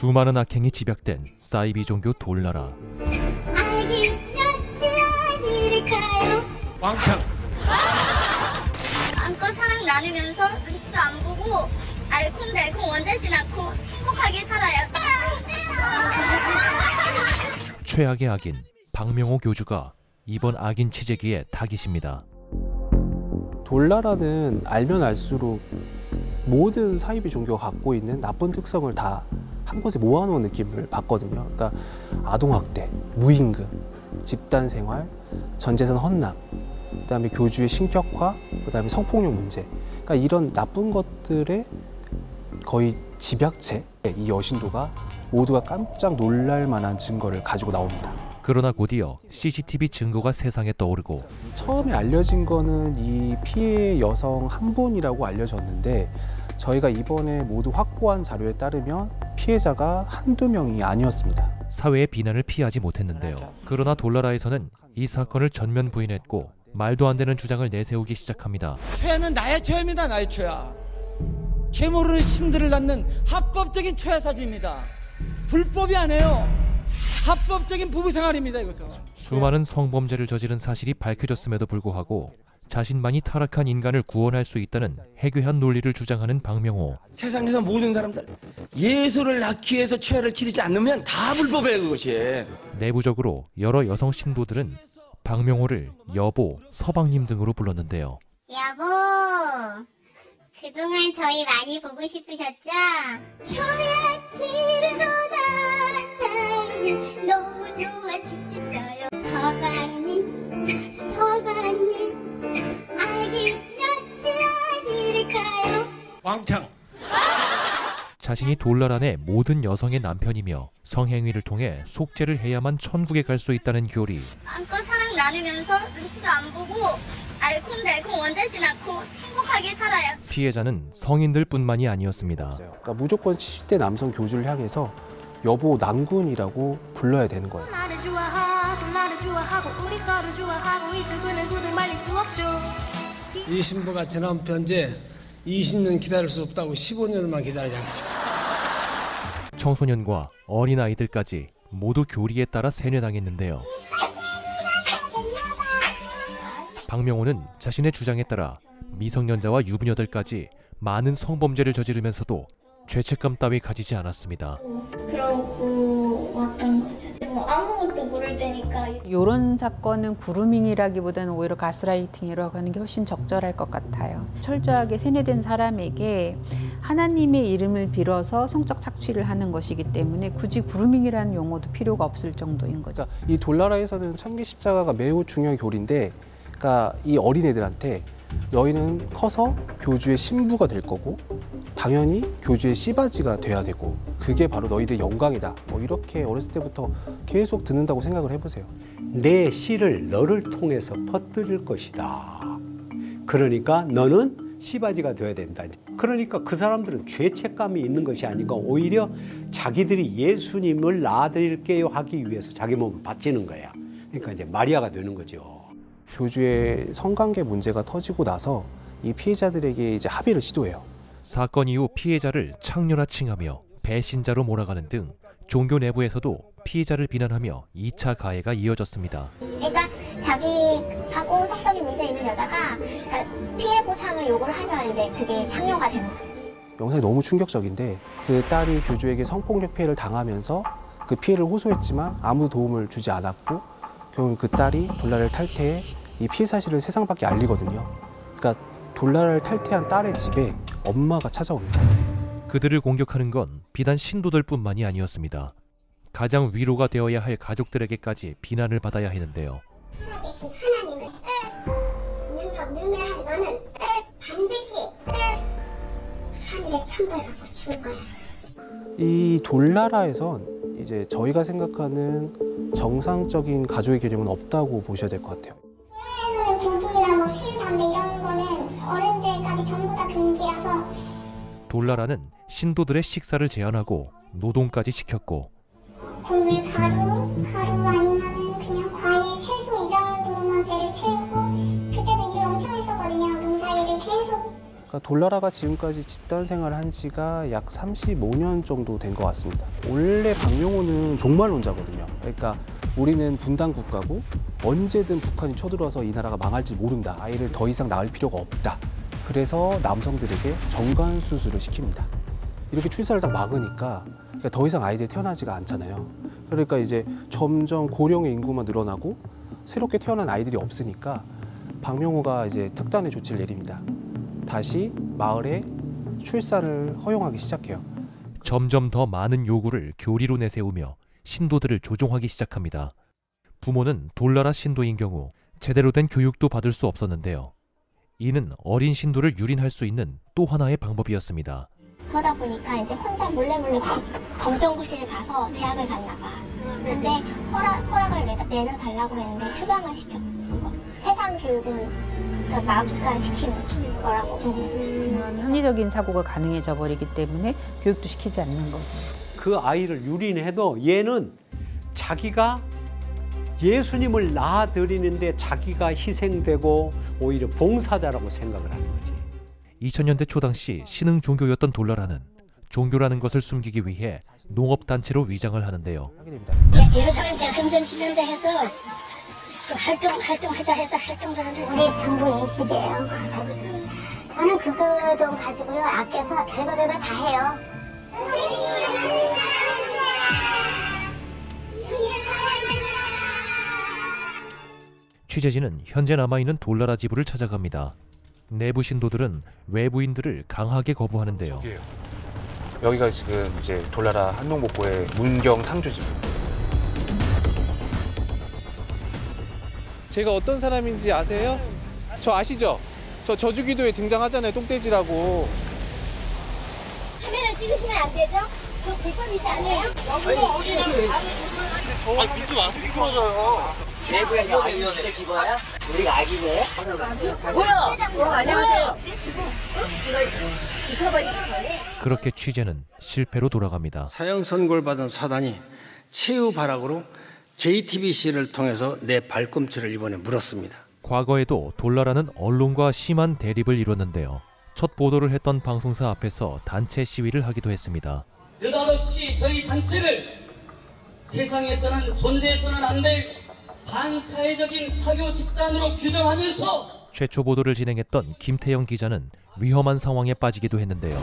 수많은 악행이 집약된 사이비 종교 돌나라. 아기 며칠 아닐까요? 왕창 안고 사랑 나누면서 눈치도 안 보고 알콩달콩 원자씨 낳고 행복하게 살아요. 최악의 악인 박명호 교주가 이번 악인 치재기에 타깃입니다. 돌나라는 알면 알수록 모든 사이비 종교가 갖고 있는 나쁜 특성을 다 한 곳에 모아놓은 느낌을 받거든요. 그러니까 아동학대, 무임금, 집단생활, 전재산 헌납, 그다음에 교주의 신격화, 그다음에 성폭력 문제. 그러니까 이런 나쁜 것들의 거의 집약체, 이 여신도가 모두가 깜짝 놀랄 만한 증거를 가지고 나옵니다. 그러나 곧이어 CCTV 증거가 세상에 떠오르고 처음에 알려진 거는 이 피해 여성 한 분이라고 알려졌는데 저희가 이번에 모두 확보한 자료에 따르면 피해자가 한두 명이 아니었습니다. 사회의 비난을 피하지 못했는데요. 그러나 돌나라에서는 이 사건을 전면 부인했고 말도 안 되는 주장을 내세우기 시작합니다. 죄는 나의 죄입니다 나의 죄야 죄 모르는 신들을 낳는 합법적인 최사주입니다 불법이 아니에요 합법적인 부부 생활입니다 이것은 수많은 성범죄를 저지른 사실이 밝혀졌음에도 불구하고 자신만이 타락한 인간을 구원할 수 있다는 해괴한 논리를 주장하는 박명호. 세상에서 모든 사람들 예수를 낳기 위해서 죄를 치르지 않으면 다 불법이에요 그것이 내부적으로 여러 여성 신도들은 박명호를 여보, 서방님 등으로 불렀는데요. 여보, 그동안 저희 많이 보고 싶으셨죠? 저야 지르고 나면 너무 좋아 죽겠어요. 왕창 자신이 돌날 안의 모든 여성의 남편이며 성행위를 통해 속죄를 해야만 천국에 갈 수 있다는 교리. 안고 사랑 나누면서 눈치도 안 보고 알콩달콩 원자씨 낳고 행복하게 살아요. 피해자는 성인들뿐만이 아니었습니다. 그러니까 무조건 70대 남성 교주를 향해서 여보 난군이라고 불러야 되는 거예요. 나를 좋아하고 나를 좋아하고 우리 서로 좋아하고 이쪽은 누굴 말릴 수 없죠 이 신부가 지난 편제 20년 기다릴 수 없다고 15년만 기다리지 않겠어요. 청소년과 어린아이들까지 모두 교리에 따라 세뇌당했는데요. 박명호는 자신의 주장에 따라 미성년자와 유부녀들까지 많은 성범죄를 저지르면서도 죄책감 따위 가지지 않았습니다. 그러고 왔던 거죠. 뭐 아무것도 모를 때니까 이런 사건은 구루밍이라기보다는 오히려 가스라이팅이라고 하는 게 훨씬 적절할 것 같아요. 철저하게 세뇌된 사람에게 하나님의 이름을 빌어서 성적 착취를 하는 것이기 때문에 굳이 구루밍이라는 용어도 필요가 없을 정도인 거죠. 그러니까 이 돌나라에서는 참기 십자가가 매우 중요한 교리인데, 그러니까 이 어린애들한테 너희는 커서 교주의 신부가 될 거고, 당연히 교주의 씨바지가 돼야 되고, 그게 바로 너희들의 영광이다. 뭐 이렇게 어렸을 때부터 계속 듣는다고 생각을 해보세요. 내 씨를 너를 통해서 퍼뜨릴 것이다. 그러니까 너는 씨바지가 되어야 된다. 그러니까 그 사람들은 죄책감이 있는 것이 아니고 오히려 자기들이 예수님을 낳아드릴게요 하기 위해서 자기 몸을 바치는 거야. 그러니까 이제 마리아가 되는 거죠. 교주의 성관계 문제가 터지고 나서 이 피해자들에게 이제 합의를 시도해요. 사건 이후 피해자를 창녀라 칭하며 배신자로 몰아가는 등 종교 내부에서도 피해자를 비난하며 2차 가해가 이어졌습니다. 그러니까 자기하고 성적인 문제 있는 여자가 그러니까 피해 보상을 요구를 하면 이제 그게 창녀가 되는 거지. 영상이 너무 충격적인데 그 딸이 교주에게 성폭력 피해를 당하면서 그 피해를 호소했지만 아무 도움을 주지 않았고 결국 그 딸이 돌나라를 탈퇴해 이 피해 사실을 세상 밖에 알리거든요. 그러니까 돌나라를 탈퇴한 딸의 집에 엄마가 찾아옵니다. 그들을 공격하는 건 비단 신도들뿐만이 아니었습니다. 가장 위로가 되어야 할 가족들에게까지 비난을 받아야 했는데요. 하나님을 능력 능멸한 너는 반드시 하늘의 천벌 받고 죽을 거야. 이 돌나라에선 이제 저희가 생각하는 정상적인 가족의 개념은 없다고 보셔야 될 것 같아요. 한국에서는 고기나 뭐 술, 담배 이런 거는 어른들까지 전부 다 금지라서 돌나라는 신도들의 식사를 제한하고 노동까지 시켰고 국물 가루, 가루 아니면은 그냥 과일, 채소 이 정도로만 배를 채우고 그때도 일을 엄청 했었거든요. 농사 일을 계속 그러니까 돌나라가 지금까지 집단 생활을 한 지가 약 35년 정도 된 것 같습니다. 원래 박명호는 종말론자거든요. 그러니까 우리는 분단 국가고 언제든 북한이 쳐들어와서 이 나라가 망할지 모른다. 아이를 더 이상 낳을 필요가 없다. 그래서 남성들에게 정관 수술을 시킵니다. 이렇게 출산을 딱 막으니까 그러니까 더 이상 아이들이 태어나지가 않잖아요. 그러니까 이제 점점 고령의 인구만 늘어나고 새롭게 태어난 아이들이 없으니까 박명호가 이제 특단의 조치를 내립니다. 다시 마을에 출산을 허용하기 시작해요. 점점 더 많은 요구를 교리로 내세우며 신도들을 조종하기 시작합니다. 부모는 돌나라 신도인 경우 제대로 된 교육도 받을 수 없었는데요. 이는 어린 신도를 유린할 수 있는 또 하나의 방법이었습니다. 그러다 보니까 이제 혼자 몰래 몰래 검- 검정고시를 가서 대학을 갔나 봐. 근데 허락, 허락을 내, 내려달라고 했는데 추방을 시켰어. 이거. 세상 교육은 그 마귀가 시키는 거라고. 합리적인 사고가 가능해져 버리기 때문에 교육도 시키지 않는 거고. 그 아이를 유린해도 얘는 자기가 예수님을 낳아드리는데 자기가 희생되고 오히려 봉사자라고 생각을 하는 거지. 2000년대 초 당시 신흥 종교였던 돌나라는 종교라는 것을 숨기기 위해 농업단체로 위장을 하는데요. 예루살렘 대성전 기념대 해서 그 활동, 활동하자 해서 활동하는데 우리 전부 20이에요. 저는 그거도 가지고요. 아껴서 별거 별거 다 해요. 취재진은 현재 남아있는 돌나라 지부를 찾아갑니다. 내부 신도들은 외부인들을 강하게 거부하는데요. 여기가 지금 이제 돌나라 한농복고의 문경 상주집. 제가 어떤 사람인지 아세요? 저 아시죠? 저 저주기도에 등장하잖아요, 똥돼지라고. 카메라 찍으시면 안 되죠? 저 불법이지 않아 요? 그렇게 취재는 실패로 돌아갑니다. 사형 선고를 받은 사단이 최후 발악으로 JTBC를 통해서 내 발꿈치를 이번에 물었습니다. 과거에도 돌나라는 언론과 심한 대립을 이뤘는데요. 첫 보도를 했던 방송사 앞에서 단체 시위를 하기도 했습니다. 느닷없이 저희 단체를 세상에서는 존재해서는 안 될 반사회적인 사교 집단으로 규정하면서 최초 보도를 진행했던 김태영 기자는 위험한 상황에 빠지기도 했는데요.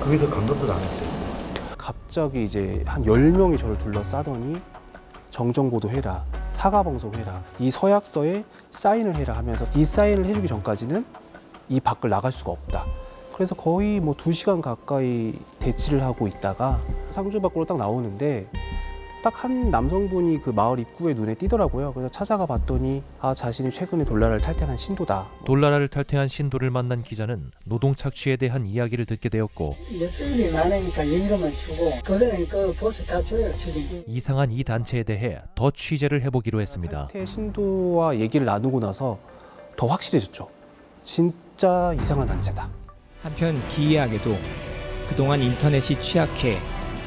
갑자기 이제 한 10명이 저를 둘러싸더니 정정보도 해라, 사과방송 해라, 이 서약서에 사인을 해라 하면서 이 사인을 해주기 전까지는 이 밖을 나갈 수가 없다. 그래서 거의 뭐 두 시간 가까이 대치를 하고 있다가 상주 밖으로 딱 나오는데 딱 한 남성분이 그 마을 입구에 눈에 띄더라고요. 그래서 찾아가 봤더니 아 자신이 최근에 돌나라를 탈퇴한 신도다. 돌나라를 탈퇴한 신도를 만난 기자는 노동 착취에 대한 이야기를 듣게 되었고 수입이 많으니까 임금을 주고 그거는 그 보수 다 줘요 주긴 이상한 이 단체에 대해 더 취재를 해보기로 했습니다. 탈퇴 신도와 얘기를 나누고 나서 더 확실해졌죠. 진짜 이상한 단체다. 한편 기이하게도 그동안 인터넷이 취약해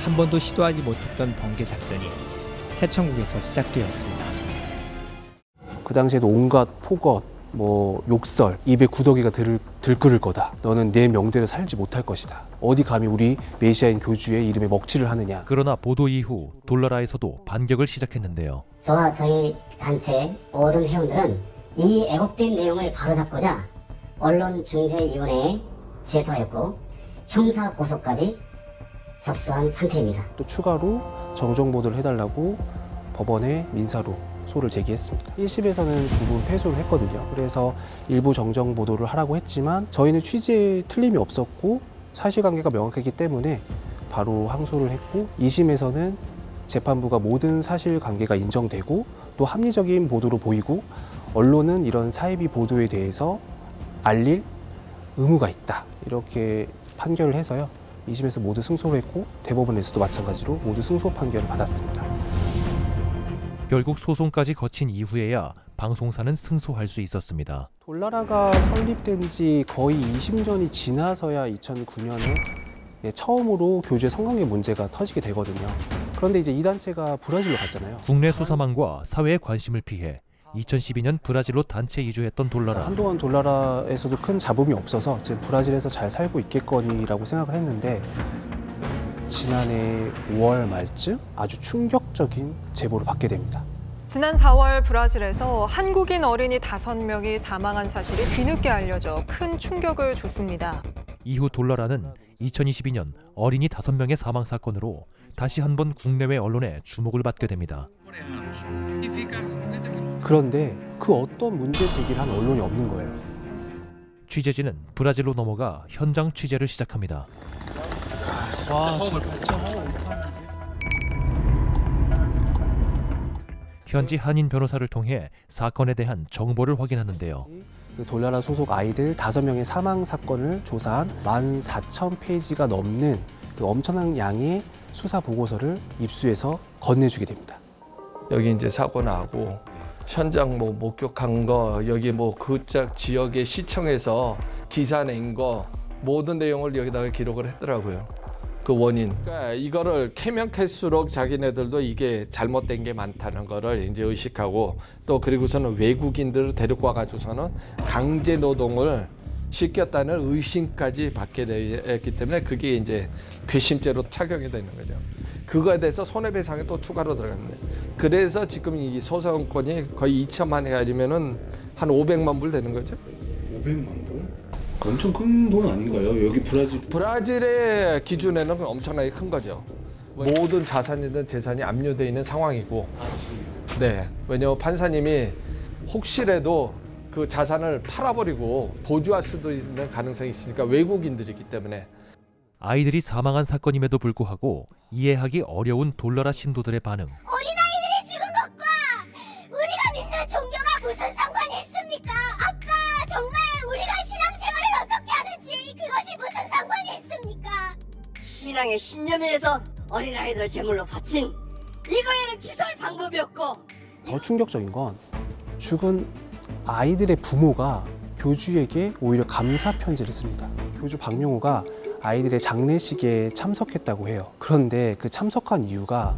한 번도 시도하지 못했던 번개 작전이 새천국에서 시작되었습니다. 그 당시에도 온갖 폭언, 뭐 욕설, 입에 구더기가 들, 들끓을 거다. 너는 내 명대로 살지 못할 것이다. 어디 감히 우리 메시아인 교주의 이름에 먹칠을 하느냐. 그러나 보도 이후 돌나라에서도 반격을 시작했는데요. 저와 저희 단체 모든 회원들은 이 애국된 내용을 바로잡고자 언론중재위원회에 제소하였고 형사 고소까지 접수한 상태입니다. 또 추가로 정정 보도를 해달라고 법원에 민사로 소를 제기했습니다. 1심에서는 부분 패소를 했거든요. 그래서 일부 정정 보도를 하라고 했지만 저희는 취재에 틀림이 없었고 사실관계가 명확했기 때문에 바로 항소를 했고 2심에서는 재판부가 모든 사실관계가 인정되고 또 합리적인 보도로 보이고 언론은 이런 사이비 보도에 대해서 알릴 의무가 있다 이렇게 판결을 해서요 2심에서 모두 승소를 했고 대법원에서도 마찬가지로 모두 승소 판결을 받았습니다. 결국 소송까지 거친 이후에야 방송사는 승소할 수 있었습니다. 돌나라가 설립된 지 거의 20년이 지나서야 2009년에 예, 처음으로 교재 성관계 문제가 터지게 되거든요. 그런데 이제 이 단체가 브라질로 갔잖아요. 국내 수사망과 사회의 관심을 피해 2012년 브라질로 단체 이주했던 돌라라. 한동안 돌나라에서도 큰 잡음이 없어서 지금 브라질에서 잘 살고 있겠거니라고 생각을 했는데 지난해 5월 말쯤 아주 충격적인 제보를 받게 됩니다. 지난 4월 브라질에서 한국인 어린이 5명이 사망한 사실이 뒤늦게 알려져 큰 충격을 줬습니다. 이후 돌라라는 2022년 어린이 5명의 사망 사건으로 다시 한번 국내외 언론의 주목을 받게 됩니다. 그런데 그 어떤 문제 제기를 한 언론이 없는 거예요. 취재진은 브라질로 넘어가 현장 취재를 시작합니다. 와, 현지 한인 변호사를 통해 사건에 대한 정보를 확인하는데요. 그 돌나라 소속 아이들 5명의 사망 사건을 조사한 14,000페이지가 넘는 그 엄청난 양의 수사 보고서를 입수해서 건네주게 됩니다. 여기 이제 사고 나고 현장 뭐 목격한 거 여기 뭐 그짝 지역의 시청에서 기사 낸 거 모든 내용을 여기다가 기록을 했더라고요. 그 원인. 그러니까 이거를 캐면 캘수록 자기네들도 이게 잘못된 게 많다는 거를 이제 의식하고 또 그리고서는 외국인들을 데리고 와가지고서는 강제 노동을 시켰다는 의심까지 받게 됐기 때문에 그게 이제 괘씸죄로 착용이 되는 거죠. 그거에 대해서 손해배상이 또 추가로 들어갑니다. 그래서 지금 이 소송권이 거의 2천만 원이면은 한 500만 불 되는 거죠. 500만 불? 엄청 큰 돈 아닌가요? 여기 브라질 브라질의 기준에는 엄청나게 큰 거죠. 모든 자산이든 재산이 압류돼 있는 상황이고, 네, 왜냐면 판사님이 혹시라도 그 자산을 팔아버리고 보조할 수도 있는 가능성이 있으니까 외국인들이기 때문에 아이들이 사망한 사건임에도 불구하고 이해하기 어려운 돌나라 신도들의 반응. 어린아이들이 죽은 것과 우리가 믿는 종교가 무슨 상관이 있습니까? 아까 정말 우리가 신앙생활을 어떻게 하는지 그것이 무슨 상관이 있습니까? 신앙의 신념에서 어린아이들을 제물로 바친 이거에는 기소할 방법이 없고 더 충격적인 건 죽은 아이들의 부모가 교주에게 오히려 감사 편지를 씁니다. 교주 박명호가 아이들의 장례식에 참석했다고 해요. 그런데 그 참석한 이유가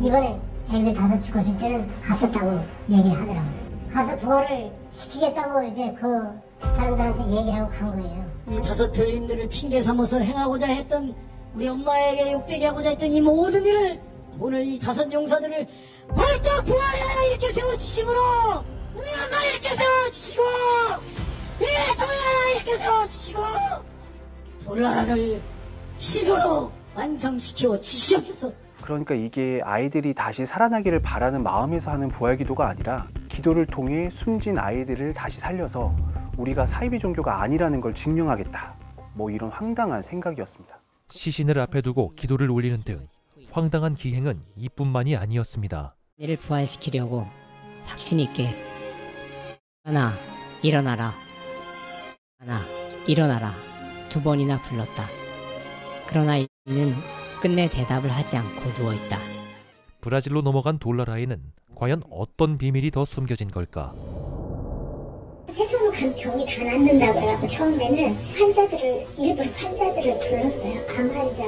이번에 애들 다섯 죽었을 때는 갔었다고 얘기를 하더라고요. 가서 부활을 시키겠다고 이제 그 사람들한테 얘기를 하고 간 거예요. 이 다섯 별님들을 핑계 삼아서 행하고자 했던 우리 엄마에게 욕되게 하고자 했던 이 모든 일을 오늘 이 다섯 용사들을 벌떡 부활하여 이렇게 세워주심으로 우리 엄마 이렇게 세워주시고 이 돌나라 이렇게 세워주시고 돌나라를 시로로 완성시켜 주시옵소서. 그러니까 이게 아이들이 다시 살아나기를 바라는 마음에서 하는 부활 기도가 아니라 기도를 통해 숨진 아이들을 다시 살려서 우리가 사이비 종교가 아니라는 걸 증명하겠다. 뭐 이런 황당한 생각이었습니다. 시신을 앞에 두고 기도를 올리는 등 황당한 기행은 이뿐만이 아니었습니다. 이를 부활시키려고 확신 있게 하나 일어나라 하나 일어나라 두 번이나 불렀다. 그러나 이는 끝내 대답을 하지 않고 누워 있다. 브라질로 넘어간 돌라라에는 과연 어떤 비밀이 더 숨겨진 걸까? 세천후 간 병이 다 낫는다 그래갖고 처음에는 환자들을 일부러 환자들을 불렀어요. 암 환자.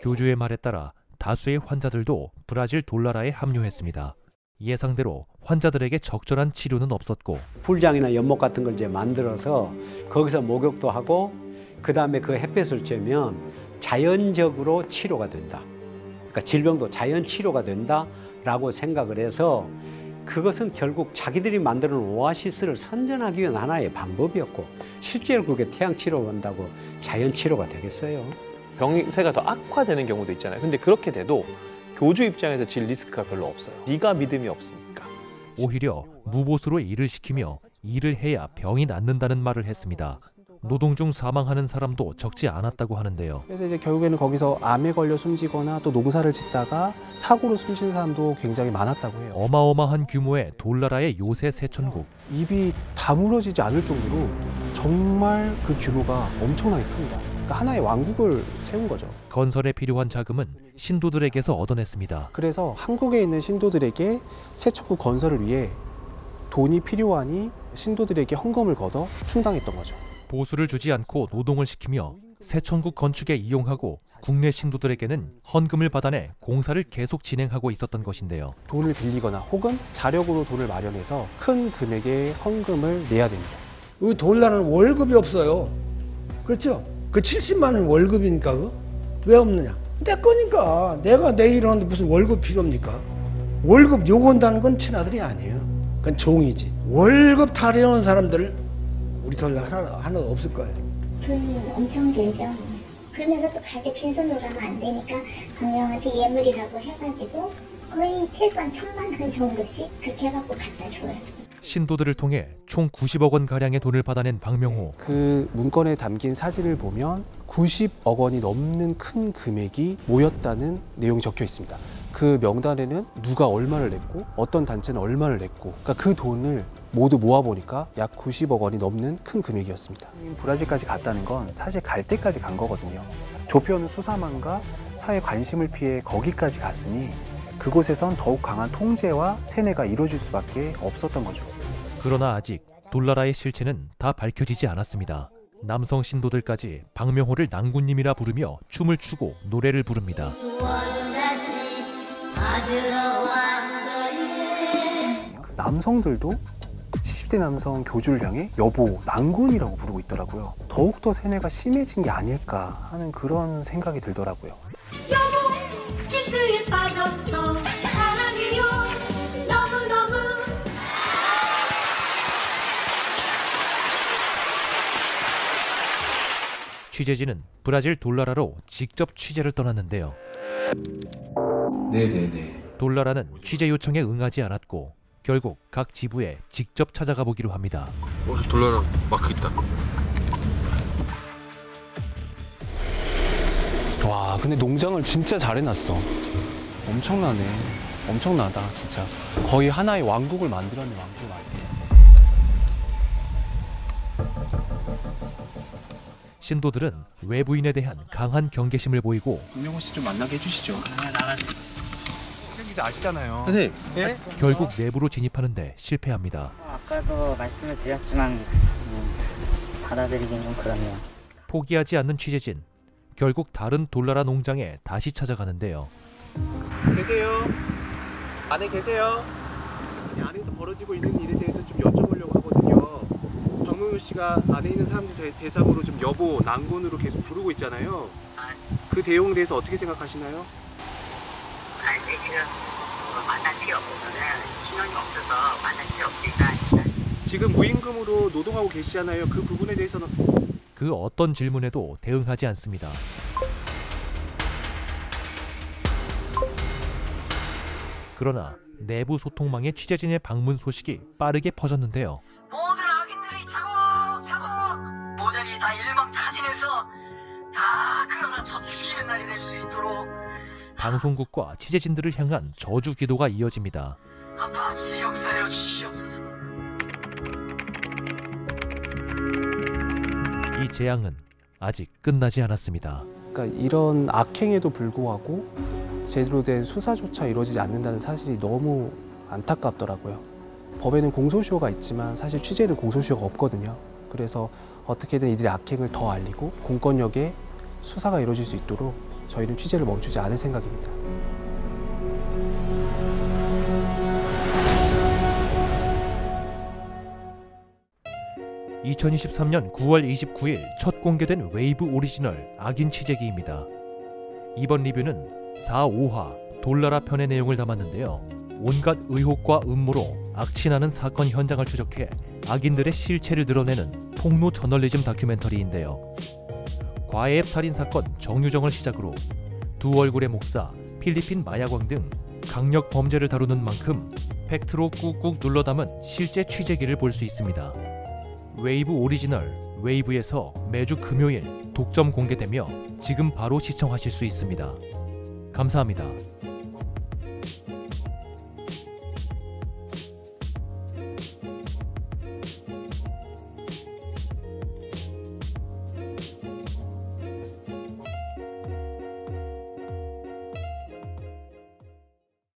교주의 말에 따라 다수의 환자들도 브라질 돌라라에 합류했습니다. 예상대로 환자들에게 적절한 치료는 없었고 풀장이나 연못 같은 걸 이제 만들어서 거기서 목욕도 하고 그 다음에 그 햇볕을 쬐면 자연적으로 치료가 된다. 그러니까 질병도 자연 치료가 된다라고 생각을 해서 그것은 결국 자기들이 만드는 오아시스를 선전하기 위한 하나의 방법이었고 실제로 그게 태양 치료를 한다고 자연 치료가 되겠어요. 병세가 더 악화되는 경우도 있잖아요. 근데 그렇게 돼도 교주 입장에서 질 리스크가 별로 없어요. 네가 믿음이 없으니까. 오히려 무보수로 일을 시키며 일을 해야 병이 낫는다는 말을 했습니다. 노동 중 사망하는 사람도 적지 않았다고 하는데요. 그래서 이제 결국에는 거기서 암에 걸려 숨지거나 또 농사를 짓다가 사고로 숨진 사람도 굉장히 많았다고 해요. 어마어마한 규모의 돌나라의 요새 세천국. 입이 다물어지지 않을 정도로 정말 그 규모가 엄청나게 큽니다. 그러니까 하나의 왕국을 세운 거죠. 건설에 필요한 자금은 신도들에게서 얻어냈습니다. 그래서 한국에 있는 신도들에게 세천국 건설을 위해 돈이 필요하니 신도들에게 헌금을 걷어 충당했던 거죠. 보수를 주지 않고 노동을 시키며 새 천국 건축에 이용하고 국내 신도들에게는 헌금을 받아내 공사를 계속 진행하고 있었던 것인데요. 돈을 빌리거나 혹은 자력으로 돈을 마련해서 큰 금액의 헌금을 내야 됩니다. 이 돌라는 월급이 없어요. 그렇죠? 그 70만 원 월급이니까 그거? 왜 없느냐? 내 거니까 내가 내 일을 하는데 무슨 월급 필요합니까? 월급 요구한다는 건 친아들이 아니에요. 그건 종이지. 월급 타령하는 사람들 우리 돌라 하나 하나 없을 거예요. 돈 엄청 들죠. 그러면서 또 갈 때 빈손으로 가면 안 되니까 강명한테 예물이라고 해가지고 거의 최소한 천만 원 정도씩 그렇게 해갖고 갖다 줘요. 신도들을 통해 총 90억 원 가량의 돈을 받아낸 박명호. 그 문건에 담긴 사진을 보면 90억 원이 넘는 큰 금액이 모였다는 내용이 적혀 있습니다. 그 명단에는 누가 얼마를 냈고 어떤 단체는 얼마를 냈고 그러니까 그 돈을 모두 모아보니까 약 90억 원이 넘는 큰 금액이었습니다. 브라질까지 갔다는 건 사실 갈 때까지 간 거거든요. 조표는 수사망과 사회 관심을 피해 거기까지 갔으니 그곳에선 더욱 강한 통제와 세뇌가 이루어질 수밖에 없었던 거죠. 그러나 아직 돌나라의 실체는 다 밝혀지지 않았습니다. 남성 신도들까지 박명호를 낭군님이라 부르며 춤을 추고 노래를 부릅니다. 그 남성들도 70대 남성 교주를 향해 여보, 낭군이라고 부르고 있더라고요. 더욱더 세뇌가 심해진 게 아닐까 하는 그런 생각이 들더라고요. 여보 키스에 빠졌어 사랑해요 너무너무 취재진은 브라질 돌나라로 직접 취재를 떠났는데요. 네네네. 돌나라는 취재 요청에 응하지 않았고 결국 각 지부에 직접 찾아가 보기로 합니다. 어, 돌라라 마크 있다. 와, 근데 농장을 진짜 잘 해놨어. 엄청나네. 엄청나다, 진짜. 거의 하나의 왕국을 만들었네, 왕국을 만들어. 신도들은 외부인에 대한 강한 경계심을 보이고 김명호 씨 좀 만나게 해주시죠. 기자 아시잖아요. 선생님. 예? 결국 내부로 진입하는데 실패합니다. 아까도 말씀을 드렸지만 음, 받아들이긴 좀 그렇네요. 포기하지 않는 취재진. 결국 다른 돌나라 농장에 다시 찾아가는데요. 계세요? 안에 계세요? 아니, 안에서 벌어지고 있는 일에 대해서 좀 여쭤보려고 하거든요. 박문우 씨가 안에 있는 사람들 대, 대상으로 좀 여보, 난군으로 계속 부르고 있잖아요. 그 내용에 대해서 어떻게 생각하시나요? 아니 지금 뭐 만날 필요 없어서는 신원이 없어서 만날 필요 없으니까 지금 무임금으로 노동하고 계시잖아요. 그 부분에 대해서는 그 어떤 질문에도 대응하지 않습니다. 그러나 내부 소통망에 취재진의 방문 소식이 빠르게 퍼졌는데요. 방송국과 취재진들을 향한 저주 기도가 이어집니다. 제 역사여 주시옵소서 이 재앙은 아직 끝나지 않았습니다. 그러니까 이런 악행에도 불구하고 제대로 된 수사조차 이루어지지 않는다는 사실이 너무 안타깝더라고요. 법에는 공소시효가 있지만 사실 취재는 공소시효가 없거든요. 그래서 어떻게든 이들의 악행을 더 알리고 공권력의 수사가 이루어질 수 있도록 저희는 취재를 멈추지 않을 생각입니다. (2023년 9월 29일) 첫 공개된 웨이브 오리지널 악인 취재기입니다. 이번 리뷰는 4, 5화 돌나라 편의 내용을 담았는데요. 온갖 의혹과 음모로 악취나는 사건 현장을 추적해 악인들의 실체를 드러내는 폭로 저널리즘 다큐멘터리인데요. 과외앱 살인 사건 정유정을 시작으로 두 얼굴의 목사, 필리핀 마약왕 등 강력 범죄를 다루는 만큼 fact로 꾹꾹 눌러 담은 실제 취재기를 볼 수 있습니다. 웨이브 오리지널 웨이브에서 매주 금요일 독점 공개되며 지금 바로 시청하실 수 있습니다. 감사합니다.